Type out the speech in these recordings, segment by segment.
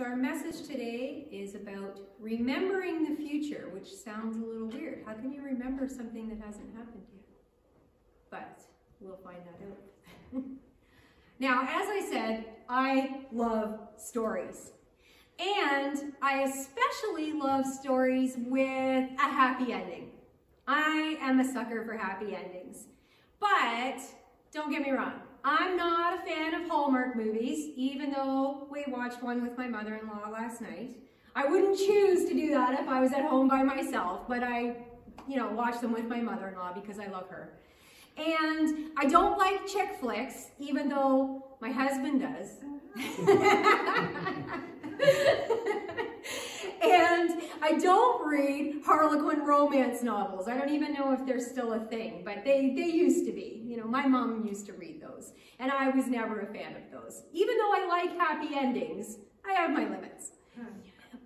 So our message today is about remembering the future, which sounds a little weird. How can you remember something that hasn't happened yet? But we'll find that out. now, as I said, I love stories. And I especially love stories with a happy ending. I am a sucker for happy endings. But don't get me wrong, I'm not a fan of Hallmark movies, even though we watched one with my mother-in-law last night. I wouldn't choose to do that if I was at home by myself, but I, you know, watch them with my mother-in-law because I love her. And I don't like chick flicks, even though my husband does. and I don't read Harlequin romance novels. I don't even know if they're still a thing, but they, they used to be. You know, my mom used to read those, and I was never a fan of those. Even though I like happy endings, I have my limits.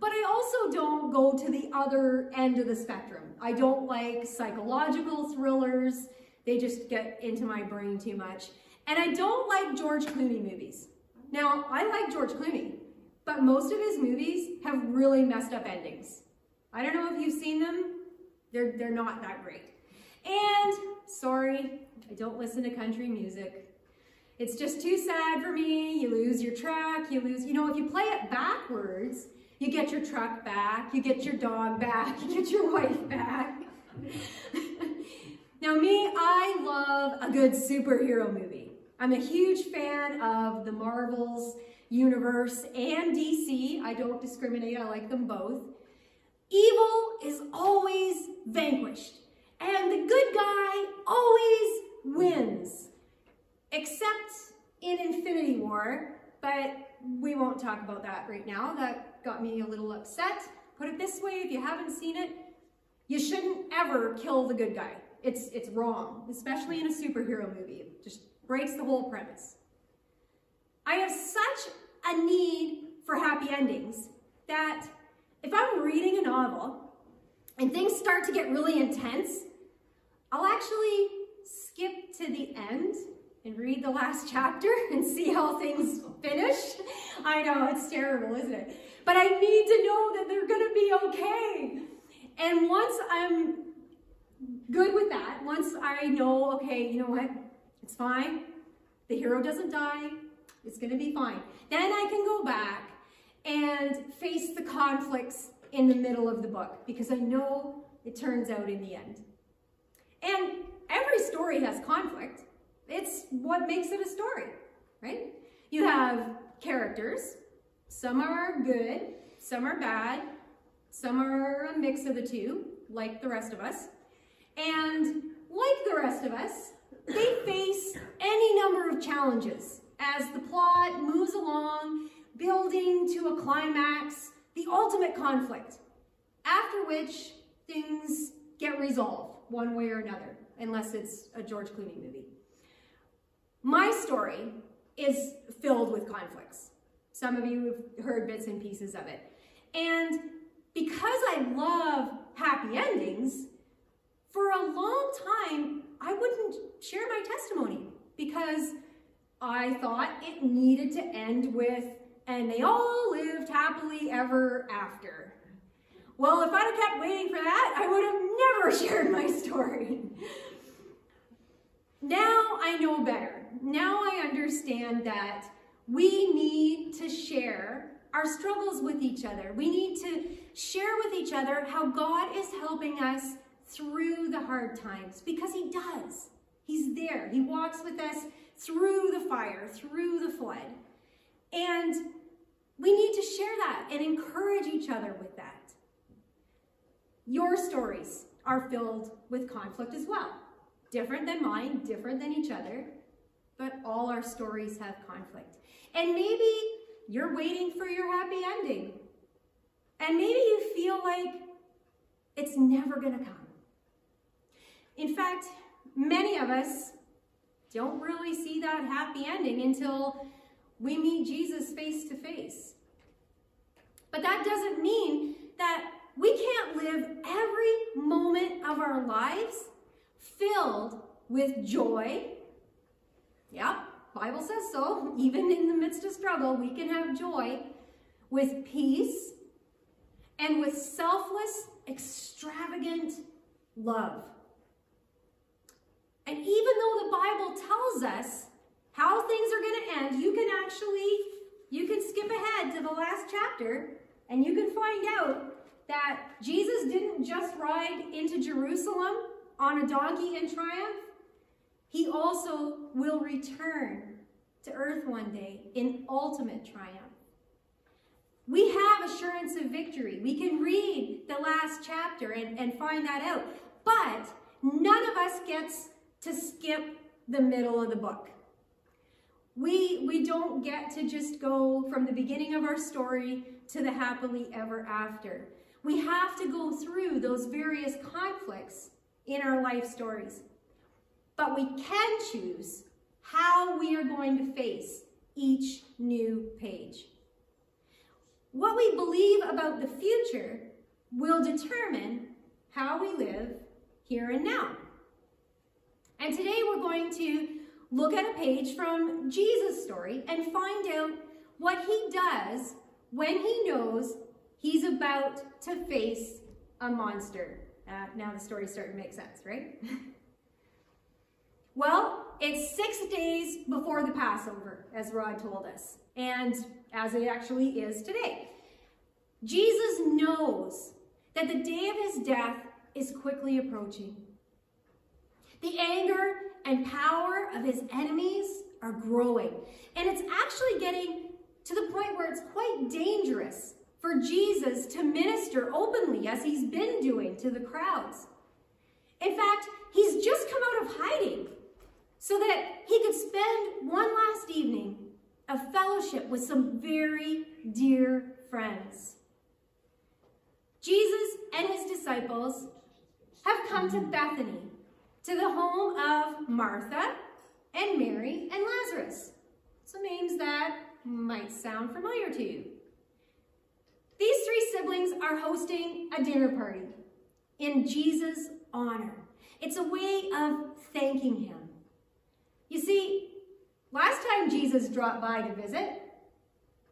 But I also don't go to the other end of the spectrum. I don't like psychological thrillers. They just get into my brain too much. And I don't like George Clooney movies. Now, I like George Clooney, but most of his movies have really messed up endings. I don't know if you've seen them. They're, they're not that great. And, sorry, I don't listen to country music. It's just too sad for me. You lose your truck, you lose, you know, if you play it backwards, you get your truck back, you get your dog back, you get your wife back. now me, I love a good superhero movie. I'm a huge fan of the Marvels universe and DC. I don't discriminate, I like them both. Evil is always vanquished, and the good guy always wins, except in Infinity War, but we won't talk about that right now. That got me a little upset. Put it this way, if you haven't seen it, you shouldn't ever kill the good guy. It's, it's wrong, especially in a superhero movie. It just breaks the whole premise. I have such a need for happy endings that if I'm reading a novel and things start to get really intense, I'll actually skip to the end and read the last chapter and see how things finish. I know, it's terrible, isn't it? But I need to know that they're gonna be okay. And once I'm good with that, once I know, okay, you know what, it's fine. The hero doesn't die. It's going to be fine. Then I can go back and face the conflicts in the middle of the book because I know it turns out in the end. And every story has conflict. It's what makes it a story, right? You have characters. Some are good, some are bad, some are a mix of the two, like the rest of us. And like the rest of us, they face any number of challenges as the plot moves along, building to a climax, the ultimate conflict, after which things get resolved one way or another, unless it's a George Clooney movie. My story is filled with conflicts. Some of you have heard bits and pieces of it. And because I love happy endings, for a long time, I wouldn't share my testimony because I thought it needed to end with, and they all lived happily ever after. Well, if I'd have kept waiting for that, I would have never shared my story. now I know better. Now I understand that we need to share our struggles with each other. We need to share with each other how God is helping us through the hard times because he does. He's there. He walks with us through the fire, through the flood. And we need to share that and encourage each other with that. Your stories are filled with conflict as well. Different than mine, different than each other, but all our stories have conflict. And maybe you're waiting for your happy ending. And maybe you feel like it's never to come. In fact, many of us don't really see that happy ending until we meet Jesus face to face. But that doesn't mean that we can't live every moment of our lives filled with joy. Yeah, Bible says so. Even in the midst of struggle, we can have joy. with peace, and with selfless, extravagant love. And even though the Bible tells us how things are going to end, you can actually, you can skip ahead to the last chapter and you can find out that Jesus didn't just ride into Jerusalem on a donkey in triumph. He also will return to earth one day in ultimate triumph. We have assurance of victory. We can read the last chapter and, and find that out. But none of us gets to skip the middle of the book. We, we don't get to just go from the beginning of our story to the happily ever after. We have to go through those various conflicts in our life stories. But we can choose how we are going to face each new page. What we believe about the future will determine how we live here and now. And today we're going to look at a page from Jesus' story and find out what he does when he knows he's about to face a monster. Uh, now the story's starting to make sense, right? well, it's six days before the Passover, as Rod told us. And as it actually is today. Jesus knows that the day of his death is quickly approaching. The anger and power of his enemies are growing, and it's actually getting to the point where it's quite dangerous for Jesus to minister openly as he's been doing to the crowds. In fact, he's just come out of hiding so that he could spend one last evening of fellowship with some very dear friends. Jesus and his disciples have come to Bethany, to the home of Martha and Mary and Lazarus. Some names that might sound familiar to you. These three siblings are hosting a dinner party in Jesus' honor. It's a way of thanking him. You see, last time Jesus dropped by to visit,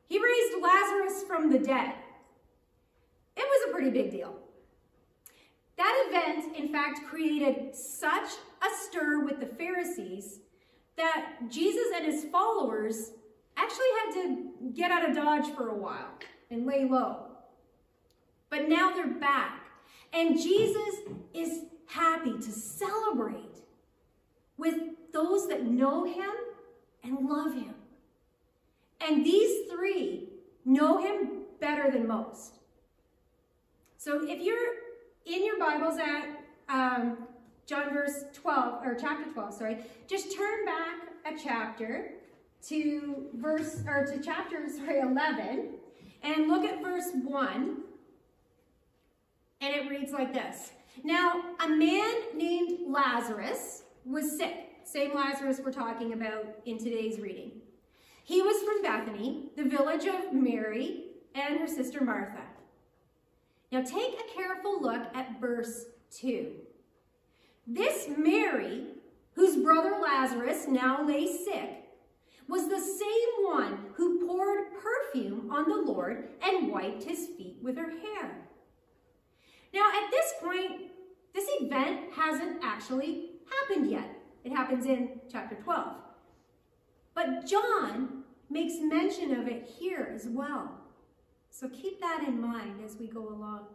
he raised Lazarus from the dead. It was a pretty big deal. That event, in fact, created such a stir with the Pharisees that Jesus and his followers actually had to get out of Dodge for a while and lay low. But now they're back. And Jesus is happy to celebrate with those that know him and love him. And these three know him better than most. So if you're in your Bibles at um, John verse 12, or chapter 12, sorry, just turn back a chapter to verse, or to chapter, sorry, 11, and look at verse 1, and it reads like this. Now, a man named Lazarus was sick. Same Lazarus we're talking about in today's reading. He was from Bethany, the village of Mary and her sister Martha. Now take a careful look at verse 2. This Mary, whose brother Lazarus now lay sick, was the same one who poured perfume on the Lord and wiped his feet with her hair. Now at this point, this event hasn't actually happened yet. It happens in chapter 12. But John makes mention of it here as well. So keep that in mind as we go along.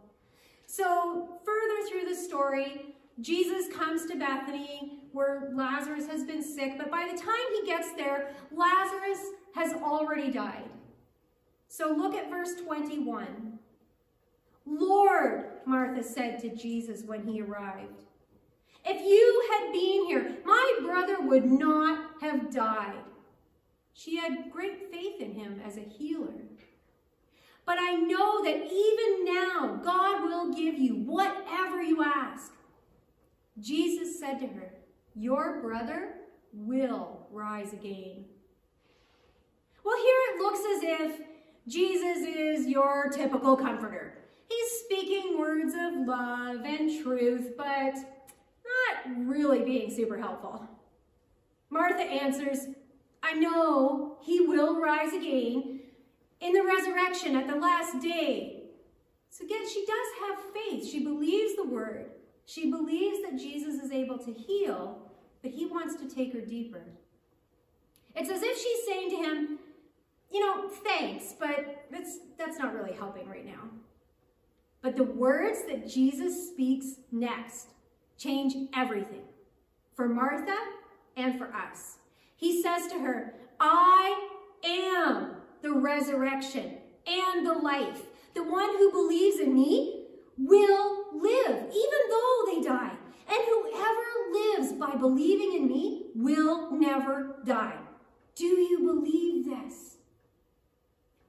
So further through the story, Jesus comes to Bethany where Lazarus has been sick, but by the time he gets there, Lazarus has already died. So look at verse 21. Lord, Martha said to Jesus when he arrived, if you had been here, my brother would not have died. She had great faith in him as a healer. But I know that even now, God will give you whatever you ask. Jesus said to her, Your brother will rise again. Well, here it looks as if Jesus is your typical comforter. He's speaking words of love and truth, but not really being super helpful. Martha answers, I know he will rise again, in the resurrection at the last day. So again, she does have faith. She believes the word. She believes that Jesus is able to heal, but he wants to take her deeper. It's as if she's saying to him, you know, thanks, but that's, that's not really helping right now. But the words that Jesus speaks next change everything for Martha and for us. He says to her, I am the resurrection and the life. The one who believes in me will live, even though they die. And whoever lives by believing in me will never die. Do you believe this?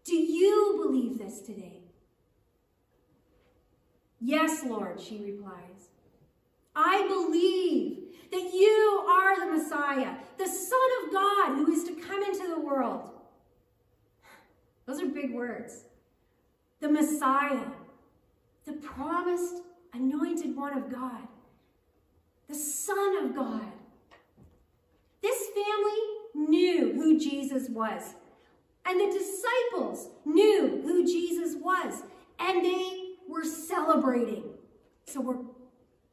Do you believe this today? Yes, Lord, she replies. I believe that you are the Messiah, the Son of God who is to come into the world. Those are big words. The Messiah, the promised anointed one of God, the Son of God. This family knew who Jesus was. And the disciples knew who Jesus was. And they were celebrating. So we're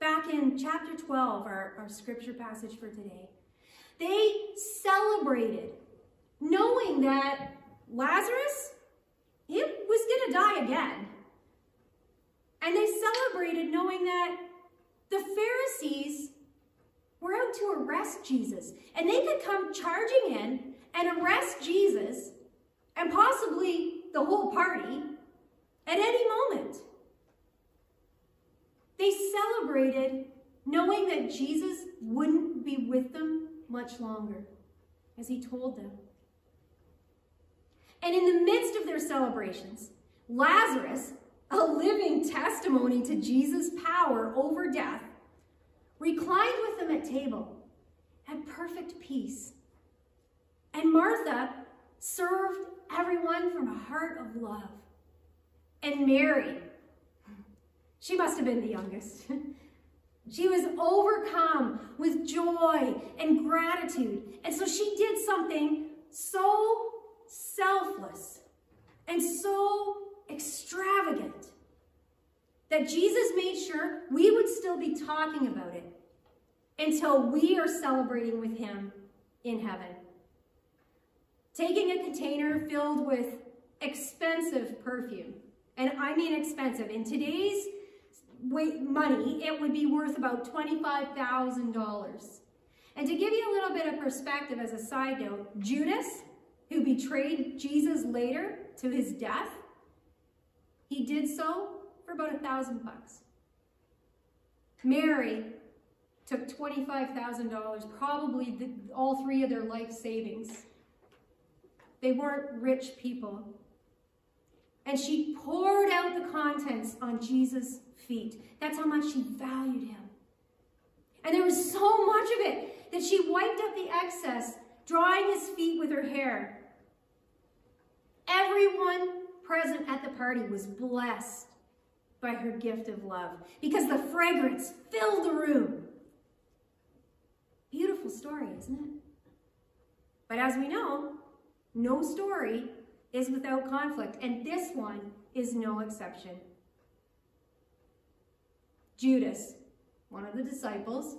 back in chapter 12, our, our scripture passage for today. They celebrated knowing that Lazarus, he was going to die again. And they celebrated knowing that the Pharisees were out to arrest Jesus. And they could come charging in and arrest Jesus and possibly the whole party at any moment. They celebrated knowing that Jesus wouldn't be with them much longer, as he told them. And in the midst of their celebrations, Lazarus, a living testimony to Jesus' power over death, reclined with them at table at perfect peace. And Martha served everyone from a heart of love. And Mary, she must have been the youngest. she was overcome with joy and gratitude. And so she did something so selfless and so extravagant that Jesus made sure we would still be talking about it until we are celebrating with him in heaven. Taking a container filled with expensive perfume, and I mean expensive, in today's money, it would be worth about $25,000. And to give you a little bit of perspective as a side note, Judas, who betrayed Jesus later to his death, he did so for about a thousand bucks. Mary took $25,000, probably the, all three of their life savings. They weren't rich people. And she poured out the contents on Jesus' feet. That's how much she valued him. And there was so much of it that she wiped up the excess, drying his feet with her hair. Everyone present at the party was blessed by her gift of love because the fragrance filled the room. Beautiful story, isn't it? But as we know, no story is without conflict, and this one is no exception. Judas, one of the disciples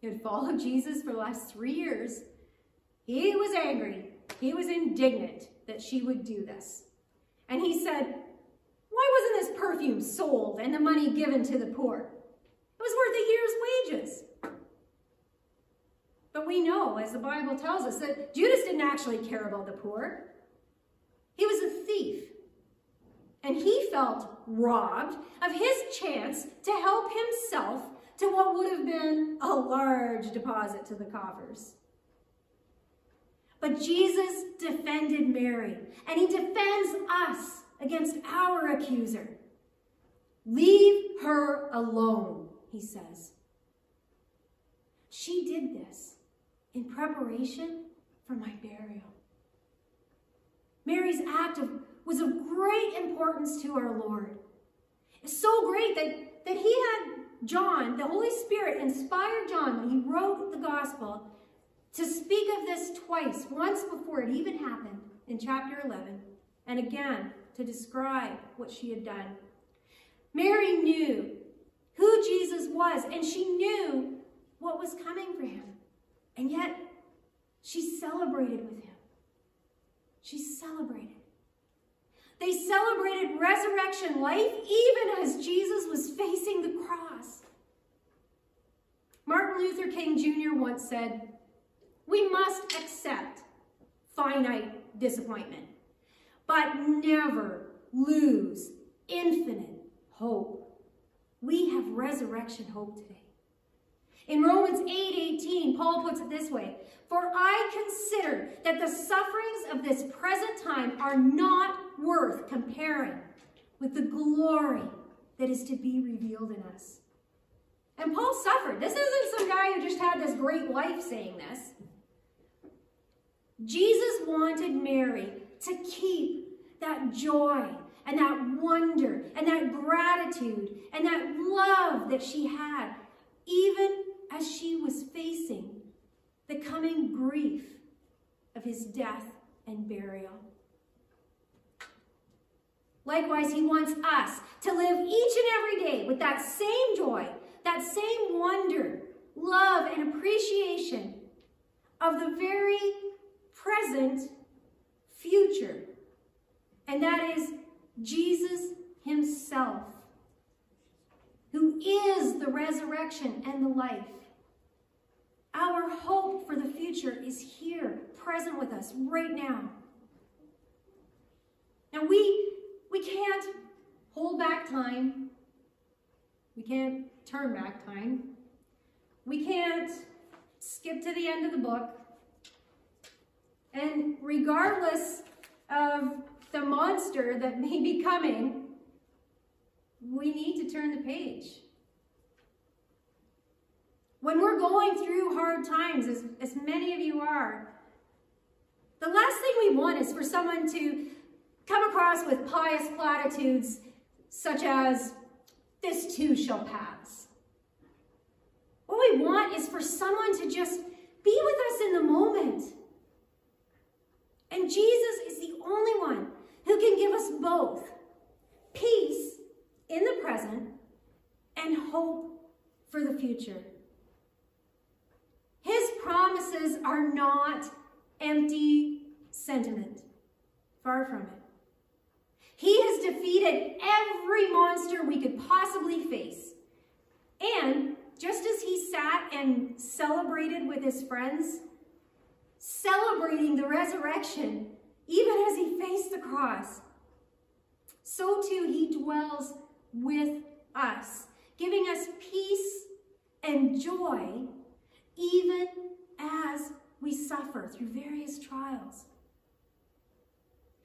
who had followed Jesus for the last three years, he was angry. He was indignant that she would do this. And he said, why wasn't this perfume sold and the money given to the poor? It was worth a year's wages. But we know, as the Bible tells us, that Judas didn't actually care about the poor. He was a thief. And he felt robbed of his chance to help himself to what would have been a large deposit to the coffers. But Jesus defended Mary, and he defends us against our accuser. Leave her alone, he says. She did this in preparation for my burial. Mary's act of, was of great importance to our Lord. It's so great that, that he had John, the Holy Spirit inspired John when he wrote the gospel to speak of this twice, once before it even happened in chapter 11, and again to describe what she had done. Mary knew who Jesus was, and she knew what was coming for him. And yet, she celebrated with him. She celebrated. They celebrated resurrection life even as Jesus was facing the cross. Martin Luther King Jr. once said, We must accept finite disappointment, but never lose infinite hope. We have resurrection hope today. In Romans 8 Paul puts it this way For I consider that the sufferings of this present time are not worth comparing with the glory that is to be revealed in us. And Paul suffered. This isn't some guy who just had this great life saying this. Jesus wanted Mary to keep that joy and that wonder and that gratitude and that love that she had, even as she was facing the coming grief of his death and burial. Likewise, he wants us to live each and every day with that same joy, that same wonder, love, and appreciation of the very present future. And that is Jesus himself, who is the resurrection and the life. Our hope for the future is here, present with us right now. Now we we can't hold back time. We can't turn back time. We can't skip to the end of the book. And regardless of the monster that may be coming, we need to turn the page. When we're going through hard times, as, as many of you are, the last thing we want is for someone to come across with pious platitudes such as, this too shall pass. What we want is for someone to just be with us in the moment. And Jesus is the only one who can give us both peace in the present and hope for the future. His promises are not empty sentiment. Far from it. He has defeated every monster we could possibly face. And just as he sat and celebrated with his friends, celebrating the resurrection, even as he faced the cross, so too he dwells with us, giving us peace and joy, even as we suffer through various trials.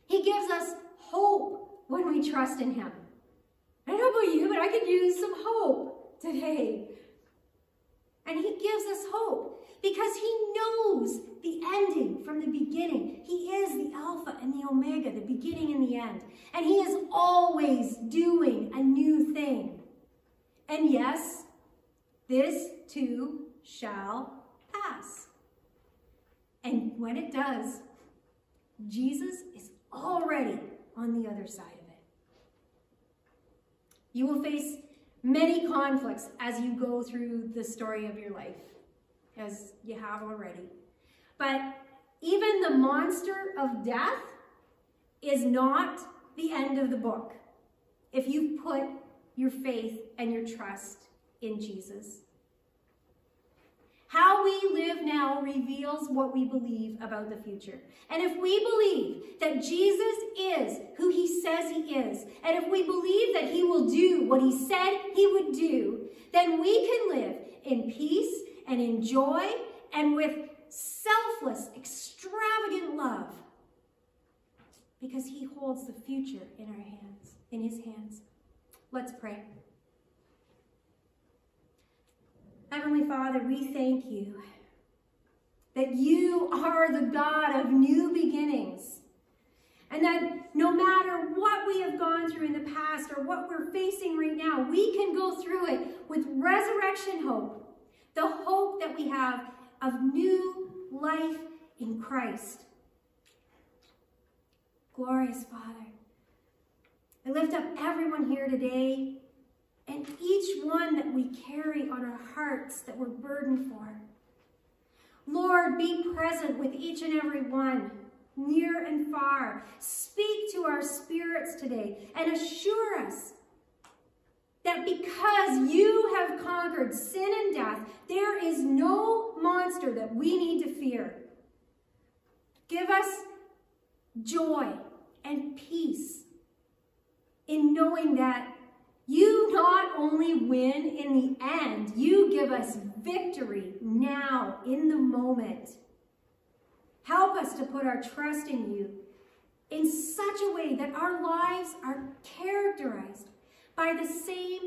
He gives us hope when we trust in him. I don't know about you, but I could use some hope today. And he gives us hope because he knows the ending from the beginning. He is the Alpha and the Omega, the beginning and the end. And he is always doing a new thing. And yes, this too shall pass. And when it does, Jesus is already on the other side of it. You will face many conflicts as you go through the story of your life, as you have already. But even the monster of death is not the end of the book if you put your faith and your trust in Jesus. How we live now reveals what we believe about the future. And if we believe that Jesus is who he says he is, and if we believe that he will do what he said he would do, then we can live in peace and in joy and with selfless, extravagant love because he holds the future in our hands, in his hands. Let's pray. Heavenly Father, we thank you that you are the God of new beginnings. And that no matter what we have gone through in the past or what we're facing right now, we can go through it with resurrection hope, the hope that we have of new life in Christ. glorious Father. I lift up everyone here today and each one that we carry on our hearts that we're burdened for. Lord, be present with each and every one, near and far. Speak to our spirits today and assure us that because you have conquered sin and death, there is no monster that we need to fear. Give us joy and peace in knowing that you not only win in the end, you give us victory now in the moment. Help us to put our trust in you in such a way that our lives are characterized by the same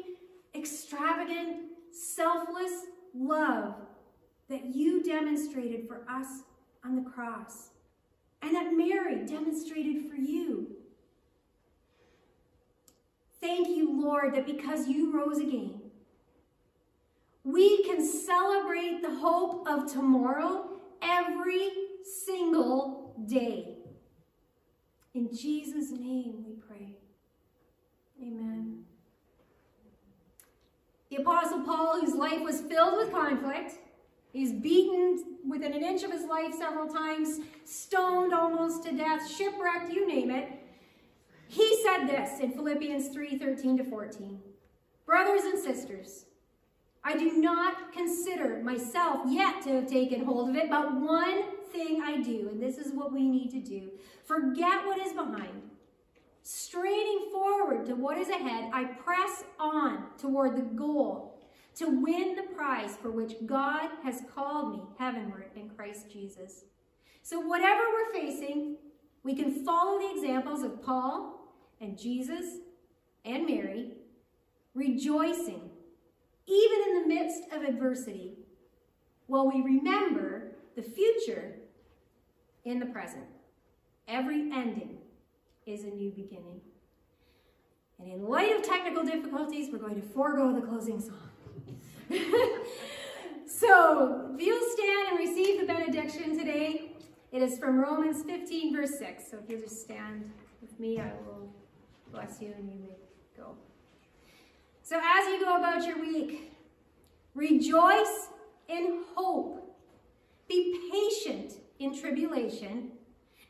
extravagant, selfless love that you demonstrated for us on the cross and that Mary demonstrated for you. Thank you, Lord, that because you rose again, we can celebrate the hope of tomorrow every single day. In Jesus' name we pray. Amen. The Apostle Paul, whose life was filled with conflict, he's beaten within an inch of his life several times, stoned almost to death, shipwrecked, you name it. He said this in Philippians 3, 13 to 14. Brothers and sisters, I do not consider myself yet to have taken hold of it, but one thing I do, and this is what we need to do. Forget what is behind Straining forward to what is ahead, I press on toward the goal to win the prize for which God has called me heavenward in Christ Jesus. So whatever we're facing, we can follow the examples of Paul and Jesus and Mary, rejoicing even in the midst of adversity, while we remember the future in the present. Every ending is a new beginning. And in light of technical difficulties, we're going to forego the closing song. so, if you'll stand and receive the benediction today, it is from Romans 15, verse 6. So if you'll just stand with me, I will bless you and you may go. So as you go about your week, rejoice in hope. Be patient in tribulation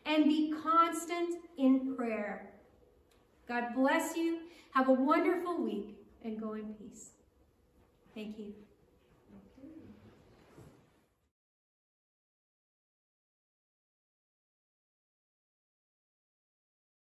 and be constant in prayer. God bless you. Have a wonderful week and go in peace. Thank you.